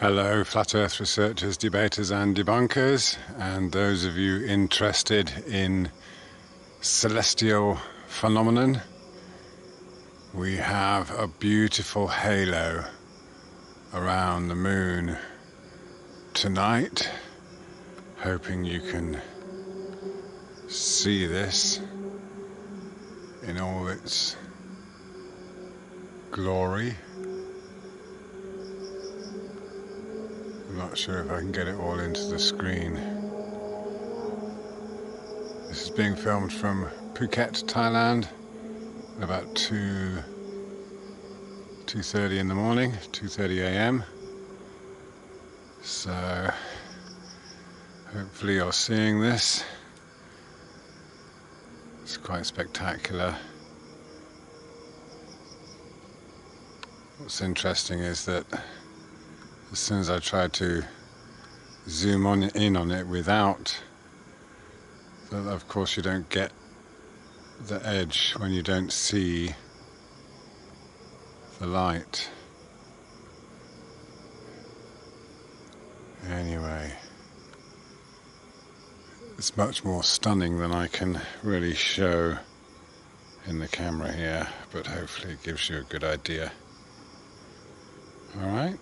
Hello, flat earth researchers, debaters, and debunkers, and those of you interested in celestial phenomenon. We have a beautiful halo around the moon tonight. Hoping you can see this in all its glory. Not sure if I can get it all into the screen. This is being filmed from Phuket, Thailand, at about 2 2:30 in the morning, 2:30 a.m. So hopefully you're seeing this. It's quite spectacular. What's interesting is that as soon as I try to zoom on in on it without of course you don't get the edge when you don't see the light. Anyway it's much more stunning than I can really show in the camera here but hopefully it gives you a good idea. Alright